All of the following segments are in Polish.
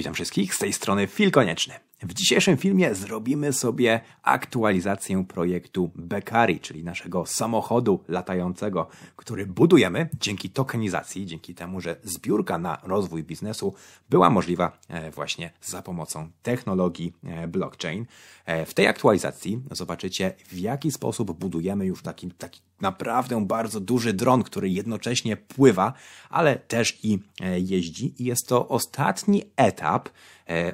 Witam wszystkich, z tej strony Fil Konieczny. W dzisiejszym filmie zrobimy sobie aktualizację projektu Beccari, czyli naszego samochodu latającego, który budujemy dzięki tokenizacji, dzięki temu, że zbiórka na rozwój biznesu była możliwa e, właśnie za pomocą technologii e, blockchain. E, w tej aktualizacji zobaczycie, w jaki sposób budujemy już taki, taki naprawdę bardzo duży dron, który jednocześnie pływa, ale też i jeździ. I jest to ostatni etap,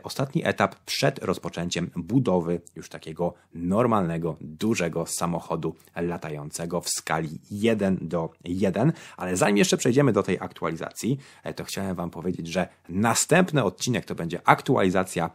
ostatni etap przed rozpoczęciem budowy już takiego normalnego, dużego samochodu latającego w skali 1 do 1. Ale zanim jeszcze przejdziemy do tej aktualizacji, to chciałem Wam powiedzieć, że następny odcinek to będzie aktualizacja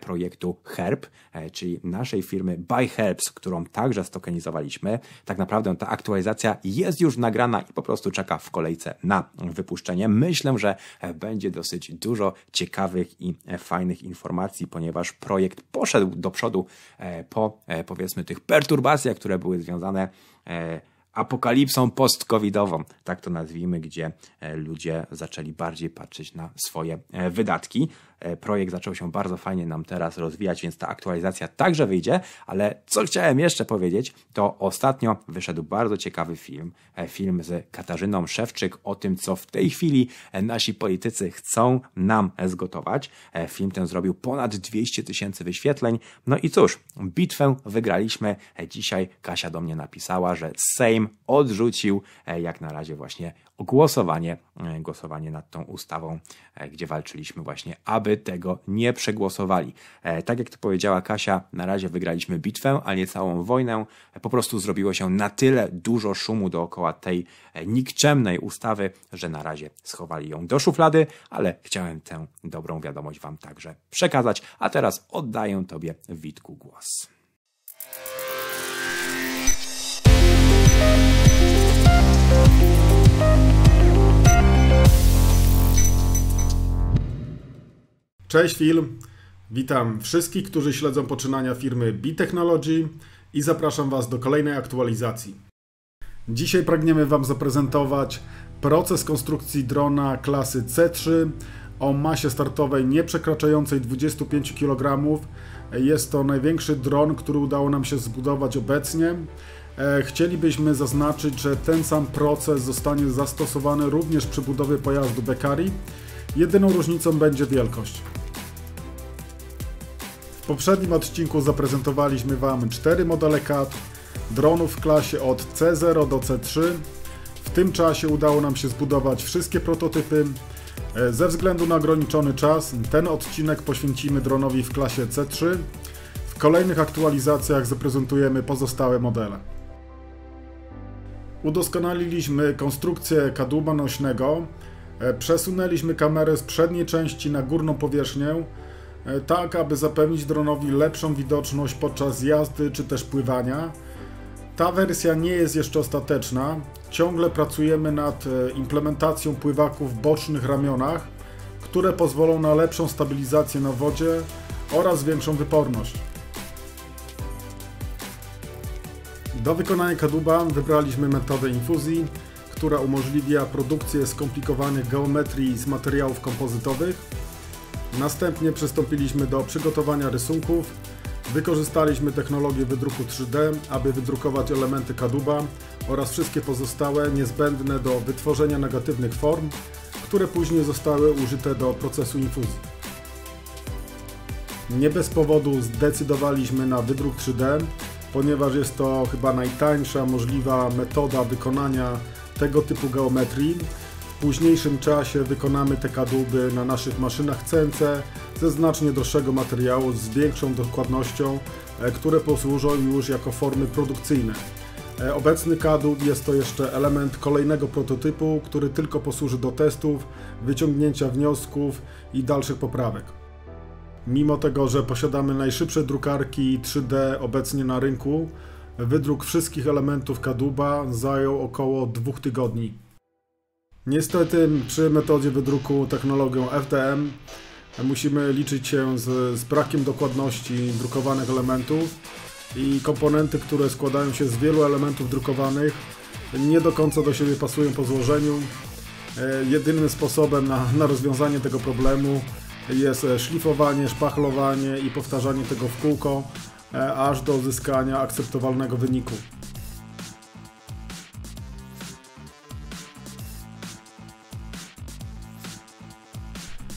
projektu Herb, czyli naszej firmy Buy Helps, którą także stokenizowaliśmy. Tak naprawdę ta aktualizacja jest już nagrana i po prostu czeka w kolejce na wypuszczenie. Myślę, że będzie dosyć dużo ciekawych i fajnych informacji, ponieważ projekt poszedł do przodu e, po e, powiedzmy tych perturbacjach, które były związane e, apokalipsą post-covidową, tak to nazwijmy, gdzie ludzie zaczęli bardziej patrzeć na swoje wydatki. E, projekt zaczął się bardzo fajnie nam teraz rozwijać, więc ta aktualizacja także wyjdzie, ale co chciałem jeszcze powiedzieć, to ostatnio wyszedł bardzo ciekawy film, film z Katarzyną Szewczyk o tym, co w tej chwili nasi politycy chcą nam zgotować. Film ten zrobił ponad 200 tysięcy wyświetleń. No i cóż, bitwę wygraliśmy. Dzisiaj Kasia do mnie napisała, że Sejm odrzucił e, jak na razie właśnie głosowanie, e, głosowanie nad tą ustawą, e, gdzie walczyliśmy właśnie, aby tego nie przegłosowali. Tak jak to powiedziała Kasia, na razie wygraliśmy bitwę, a nie całą wojnę. Po prostu zrobiło się na tyle dużo szumu dookoła tej nikczemnej ustawy, że na razie schowali ją do szuflady, ale chciałem tę dobrą wiadomość Wam także przekazać. A teraz oddaję Tobie, Witku, głos. Cześć film, witam wszystkich, którzy śledzą poczynania firmy B-Technology i zapraszam Was do kolejnej aktualizacji. Dzisiaj pragniemy Wam zaprezentować proces konstrukcji drona klasy C3 o masie startowej nie przekraczającej 25 kg. Jest to największy dron, który udało nam się zbudować obecnie. E, chcielibyśmy zaznaczyć, że ten sam proces zostanie zastosowany również przy budowie pojazdu Beccari. Jedyną różnicą będzie wielkość. W poprzednim odcinku zaprezentowaliśmy Wam cztery modele CAD dronów w klasie od C0 do C3. W tym czasie udało nam się zbudować wszystkie prototypy. E, ze względu na ograniczony czas, ten odcinek poświęcimy dronowi w klasie C3. W kolejnych aktualizacjach zaprezentujemy pozostałe modele. Udoskonaliliśmy konstrukcję kadłuba nośnego, e, przesunęliśmy kamerę z przedniej części na górną powierzchnię, e, tak aby zapewnić dronowi lepszą widoczność podczas jazdy czy też pływania. Ta wersja nie jest jeszcze ostateczna. Ciągle pracujemy nad e, implementacją pływaków w bocznych ramionach, które pozwolą na lepszą stabilizację na wodzie oraz większą wyporność. Do wykonania kadłuba wybraliśmy metodę infuzji, która umożliwia produkcję skomplikowanych geometrii z materiałów kompozytowych. Następnie przystąpiliśmy do przygotowania rysunków. Wykorzystaliśmy technologię wydruku 3D, aby wydrukować elementy kadłuba oraz wszystkie pozostałe niezbędne do wytworzenia negatywnych form, które później zostały użyte do procesu infuzji. Nie bez powodu zdecydowaliśmy na wydruk 3D, ponieważ jest to chyba najtańsza możliwa metoda wykonania tego typu geometrii. W późniejszym czasie wykonamy te kadłuby na naszych maszynach CNC ze znacznie droższego materiału z większą dokładnością, e, które posłużą już jako formy produkcyjne. E, obecny kadłub jest to jeszcze element kolejnego prototypu, który tylko posłuży do testów, wyciągnięcia wniosków i dalszych poprawek. Mimo tego, że posiadamy najszybsze drukarki 3D obecnie na rynku, wydruk wszystkich elementów kadłuba zajął około dwóch tygodni. Niestety przy metodzie wydruku technologią FDM musimy liczyć się z, z brakiem dokładności drukowanych elementów i komponenty, które składają się z wielu elementów drukowanych nie do końca do siebie pasują po złożeniu. E, jedynym sposobem na, na rozwiązanie tego problemu jest szlifowanie, szpachlowanie i powtarzanie tego w kółko, aż do uzyskania akceptowalnego wyniku.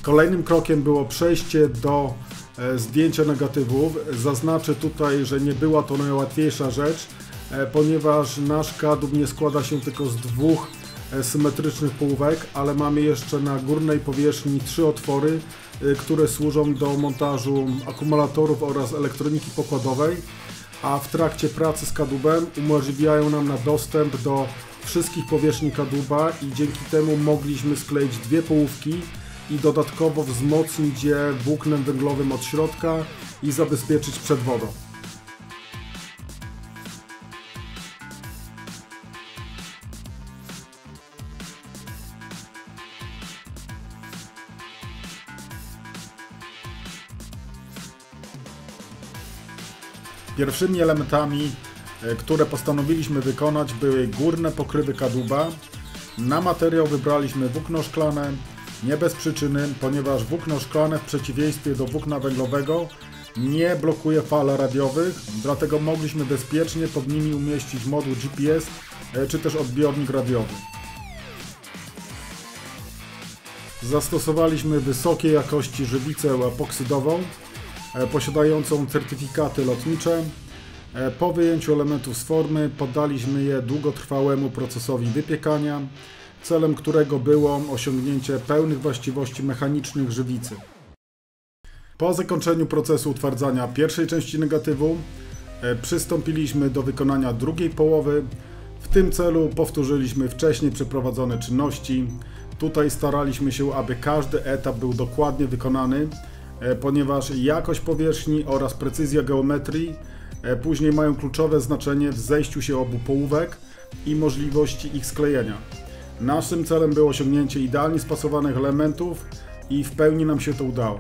Kolejnym krokiem było przejście do e, zdjęcia negatywów. Zaznaczę tutaj, że nie była to najłatwiejsza rzecz, e, ponieważ nasz kadłub nie składa się tylko z dwóch e, symetrycznych półek, ale mamy jeszcze na górnej powierzchni trzy otwory, które służą do montażu akumulatorów oraz elektroniki pokładowej, a w trakcie pracy z kadłubem umożliwiają nam na dostęp do wszystkich powierzchni kadłuba i dzięki temu mogliśmy skleić dwie połówki i dodatkowo wzmocnić je włóknem węglowym od środka i zabezpieczyć przed wodą. Pierwszymi elementami, e, które postanowiliśmy wykonać były górne pokrywy kadłuba. Na materiał wybraliśmy włókno szklane, nie bez przyczyny, ponieważ włókno szklane w przeciwieństwie do włókna węglowego nie blokuje fal radiowych, dlatego mogliśmy bezpiecznie pod nimi umieścić moduł GPS e, czy też odbiornik radiowy. Zastosowaliśmy wysokiej jakości żywicę epoksydową posiadającą certyfikaty lotnicze. E, po wyjęciu elementów z formy poddaliśmy je długotrwałemu procesowi wypiekania celem którego było osiągnięcie pełnych właściwości mechanicznych żywicy. Po zakończeniu procesu utwardzania pierwszej części negatywu e, przystąpiliśmy do wykonania drugiej połowy. W tym celu powtórzyliśmy wcześniej przeprowadzone czynności. Tutaj staraliśmy się, aby każdy etap był dokładnie wykonany, e, ponieważ jakość powierzchni oraz precyzja geometrii e, później mają kluczowe znaczenie w zejściu się obu połówek i możliwości ich sklejenia. Naszym celem było osiągnięcie idealnie spasowanych elementów i w pełni nam się to udało.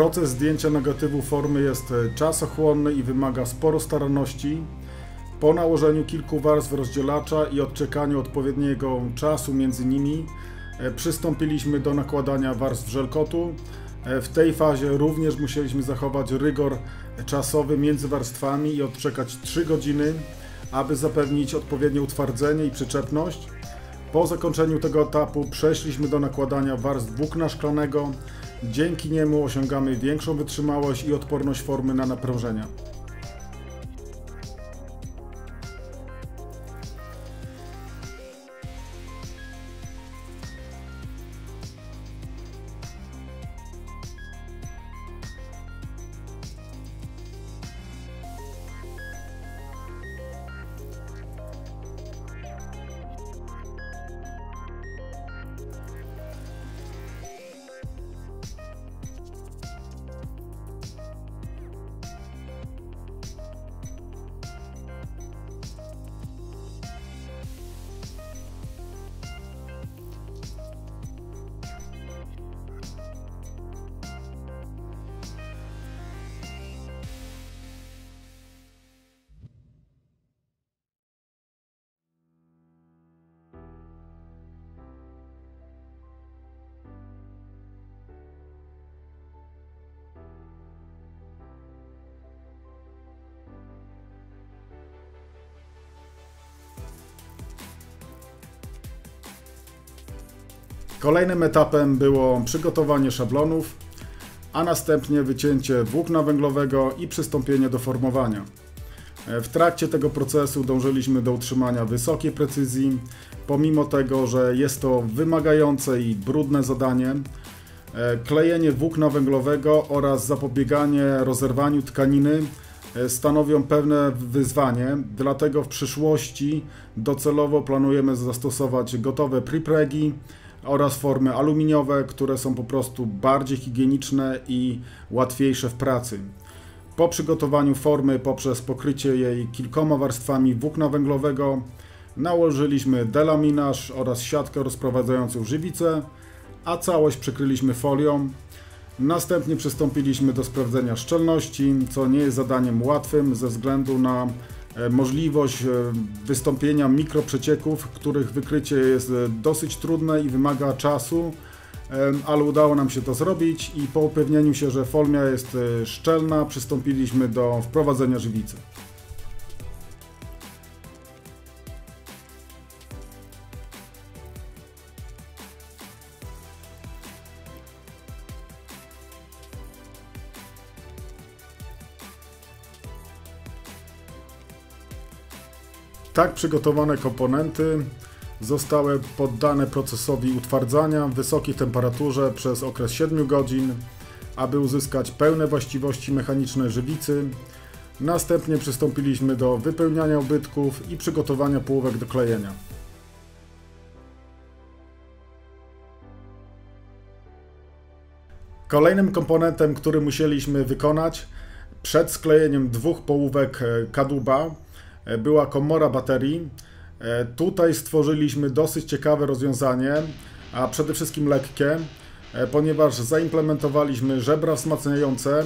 Proces zdjęcia negatywu formy jest czasochłonny i wymaga sporo staranności. Po nałożeniu kilku warstw rozdzielacza i odczekaniu odpowiedniego czasu między nimi E, przystąpiliśmy do nakładania warstw żelkotu. E, w tej fazie również musieliśmy zachować rygor czasowy między warstwami i odczekać 3 godziny, aby zapewnić odpowiednie utwardzenie i przyczepność. Po zakończeniu tego etapu przeszliśmy do nakładania warstw włókna szklanego. Dzięki niemu osiągamy większą wytrzymałość i odporność formy na naprężenia. Kolejnym etapem było przygotowanie szablonów, a następnie wycięcie włókna węglowego i przystąpienie do formowania. W trakcie tego procesu dążyliśmy do utrzymania wysokiej precyzji, pomimo tego, że jest to wymagające i brudne zadanie. Klejenie włókna węglowego oraz zapobieganie rozerwaniu tkaniny stanowią pewne wyzwanie, dlatego w przyszłości docelowo planujemy zastosować gotowe prepregi, oraz formy aluminiowe, które są po prostu bardziej higieniczne i łatwiejsze w pracy. Po przygotowaniu formy poprzez pokrycie jej kilkoma warstwami włókna węglowego nałożyliśmy delaminaż oraz siatkę rozprowadzającą żywicę, a całość przykryliśmy folią. Następnie przystąpiliśmy do sprawdzenia szczelności, co nie jest zadaniem łatwym ze względu na możliwość e, wystąpienia mikroprzecieków, których wykrycie jest e, dosyć trudne i wymaga czasu, ale udało nam się to zrobić i po upewnieniu się, że folmia jest szczelna, przystąpiliśmy do wprowadzenia żywicy. Tak przygotowane komponenty zostały poddane procesowi utwardzania w wysokiej temperaturze przez okres 7 godzin, aby uzyskać pełne właściwości mechaniczne żywicy. Następnie przystąpiliśmy do wypełniania ubytków i przygotowania połówek do klejenia. Kolejnym komponentem, który musieliśmy wykonać przed sklejeniem dwóch połówek e, kadłuba była komora baterii. E, tutaj stworzyliśmy dosyć ciekawe rozwiązanie, a przede wszystkim lekkie, e, ponieważ zaimplementowaliśmy żebra wzmacniające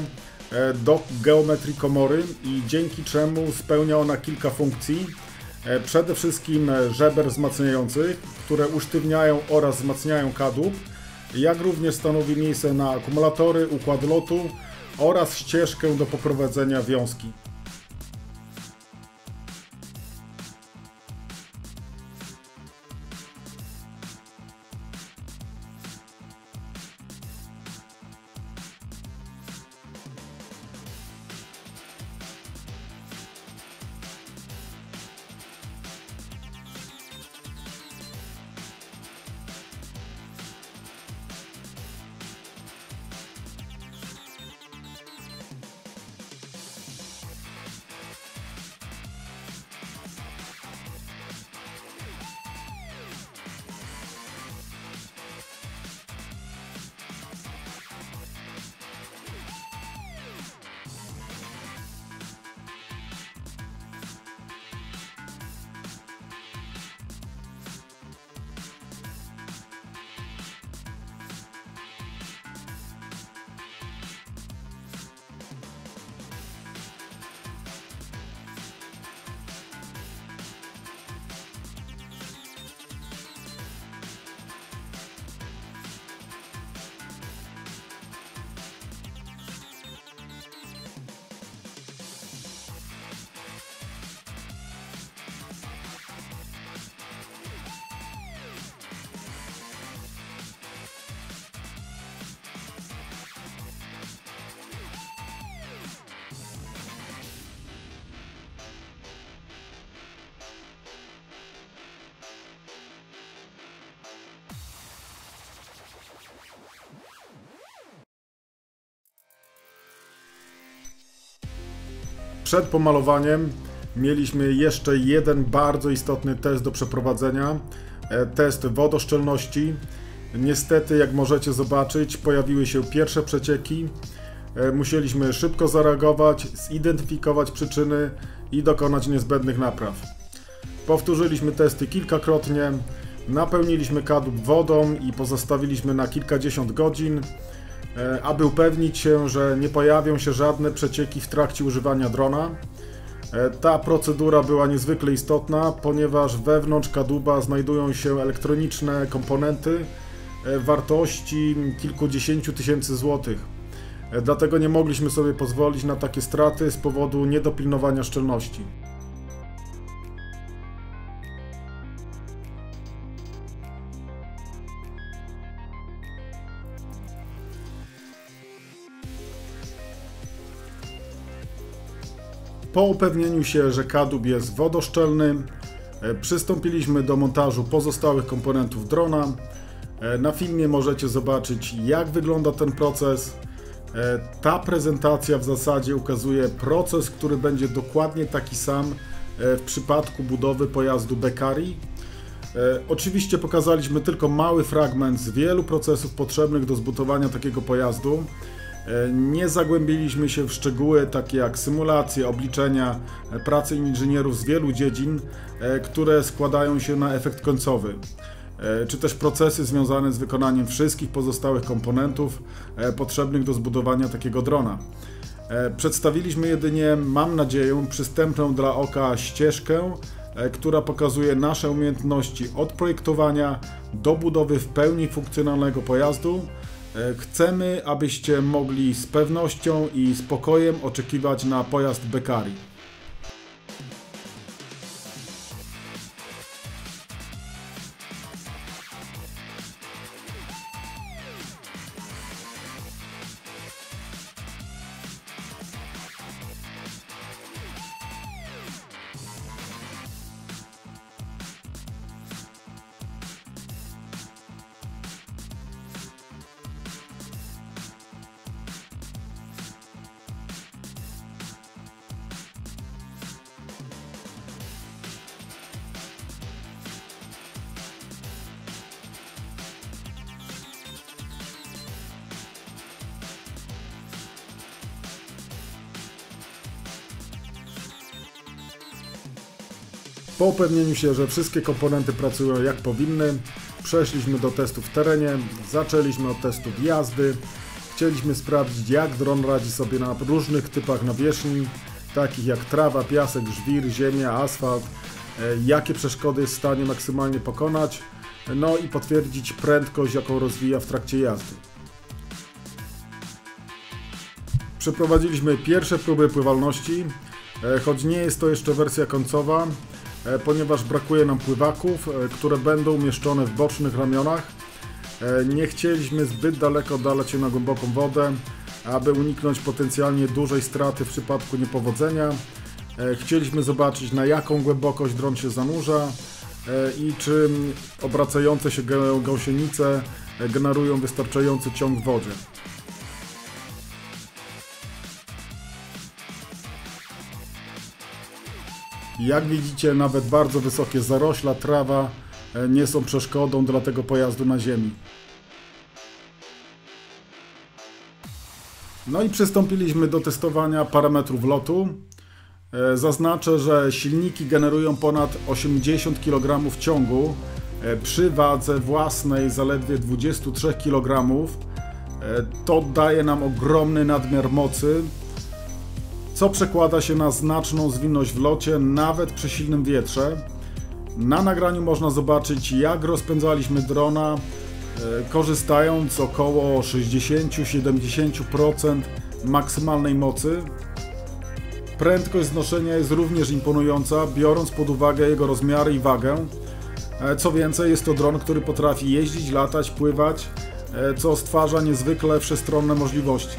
do geometrii komory i dzięki czemu spełnia ona kilka funkcji. Przede wszystkim żeber wzmacniających, które usztywniają oraz wzmacniają kadłub, jak również stanowi miejsce na akumulatory, układ lotu oraz ścieżkę do poprowadzenia wiązki. Przed pomalowaniem mieliśmy jeszcze jeden bardzo istotny test do przeprowadzenia. E, test wodoszczelności. Niestety, jak możecie zobaczyć, pojawiły się pierwsze przecieki. E, musieliśmy szybko zareagować, zidentyfikować przyczyny i dokonać niezbędnych napraw. Powtórzyliśmy testy kilkakrotnie, napełniliśmy kadłub wodą i pozostawiliśmy na kilkadziesiąt godzin. E, aby upewnić się, że nie pojawią się żadne przecieki w trakcie używania drona. E, ta procedura była niezwykle istotna, ponieważ wewnątrz kadłuba znajdują się elektroniczne komponenty e, wartości kilkudziesięciu tysięcy złotych. Dlatego nie mogliśmy sobie pozwolić na takie straty z powodu niedopilnowania szczelności. Po upewnieniu się, że kadłub jest wodoszczelny, e, przystąpiliśmy do montażu pozostałych komponentów drona. E, na filmie możecie zobaczyć, jak wygląda ten proces. E, ta prezentacja w zasadzie ukazuje proces, który będzie dokładnie taki sam w przypadku budowy pojazdu Beccari. Oczywiście pokazaliśmy tylko mały fragment z wielu procesów potrzebnych do zbudowania takiego pojazdu. E, nie zagłębiliśmy się w szczegóły takie jak symulacje, obliczenia, e, pracy inżynierów z wielu dziedzin, e, które składają się na efekt końcowy. czy też procesy związane z wykonaniem wszystkich pozostałych komponentów potrzebnych do zbudowania takiego drona. Przedstawiliśmy jedynie, mam nadzieję, przystępną dla oka ścieżkę, która pokazuje nasze umiejętności od projektowania do budowy w pełni funkcjonalnego pojazdu. Chcemy, abyście mogli z pewnością i spokojem oczekiwać na pojazd Beccari. Po upewnieniu się, że wszystkie komponenty pracują jak powinny, przeszliśmy do testów w terenie, zaczęliśmy od testów jazdy. Chcieliśmy sprawdzić, jak dron radzi sobie na różnych typach nawierzchni, takich jak trawa, piasek, żwir, ziemia, asfalt, e, jakie przeszkody jest w stanie maksymalnie pokonać, no i potwierdzić prędkość, jaką rozwija w trakcie jazdy. Przeprowadziliśmy pierwsze próby pływalności, e, choć nie jest to jeszcze wersja końcowa, ponieważ brakuje nam pływaków, e, które będą umieszczone w bocznych ramionach. E, nie chcieliśmy zbyt daleko oddalać się na głęboką wodę, aby uniknąć potencjalnie dużej straty w przypadku niepowodzenia. Chcieliśmy zobaczyć na jaką głębokość dron się zanurza i czy obracające się gąsienice generują wystarczający ciąg w wodzie. Jak widzicie, nawet bardzo wysokie zarośla, trawa e, nie są przeszkodą dla tego pojazdu na ziemi. No i przystąpiliśmy do testowania parametrów lotu. E, zaznaczę, że silniki generują ponad 80 kg ciągu e, przy wadze własnej zaledwie 23 kg. To daje nam ogromny nadmiar mocy, co przekłada się na znaczną zwinność w locie, nawet przy silnym wietrze. Na nagraniu można zobaczyć, jak rozpędzaliśmy drona, e, korzystając około 60-70% maksymalnej mocy. Prędkość znoszenia jest również imponująca, biorąc pod uwagę jego rozmiary i wagę. E, co więcej, jest to dron, który potrafi jeździć, latać, pływać, e, co stwarza niezwykle wszechstronne możliwości.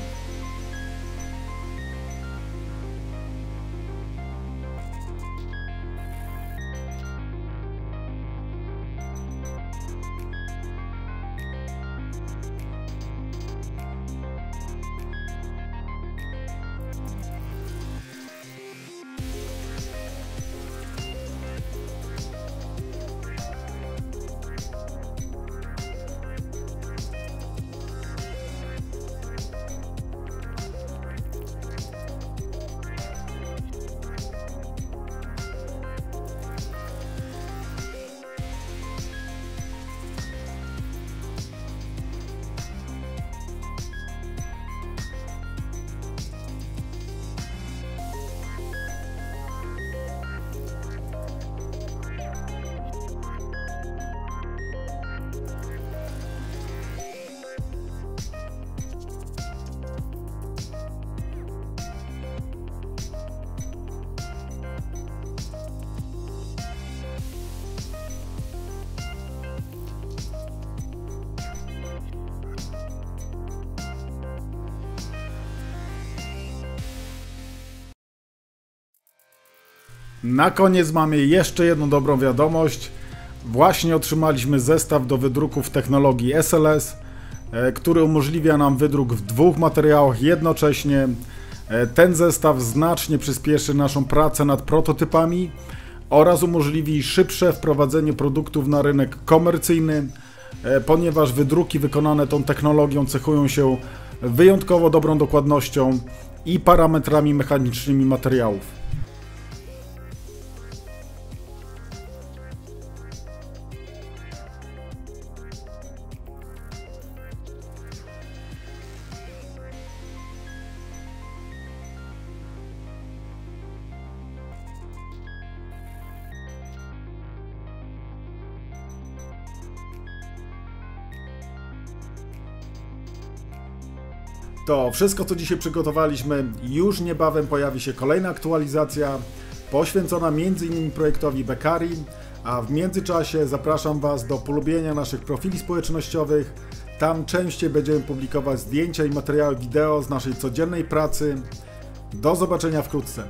Na koniec mamy jeszcze jedną dobrą wiadomość. Właśnie otrzymaliśmy zestaw do wydruku w technologii SLS, e, który umożliwia nam wydruk w dwóch materiałach jednocześnie. E, ten zestaw znacznie przyspieszy naszą pracę nad prototypami oraz umożliwi szybsze wprowadzenie produktów na rynek komercyjny, e, ponieważ wydruki wykonane tą technologią cechują się wyjątkowo dobrą dokładnością i parametrami mechanicznymi materiałów. To wszystko, co dzisiaj przygotowaliśmy. Już niebawem pojawi się kolejna aktualizacja poświęcona m.in. projektowi Bekari, a w międzyczasie zapraszam Was do polubienia naszych profili społecznościowych. Tam częściej będziemy publikować zdjęcia i materiały wideo z naszej codziennej pracy. Do zobaczenia wkrótce.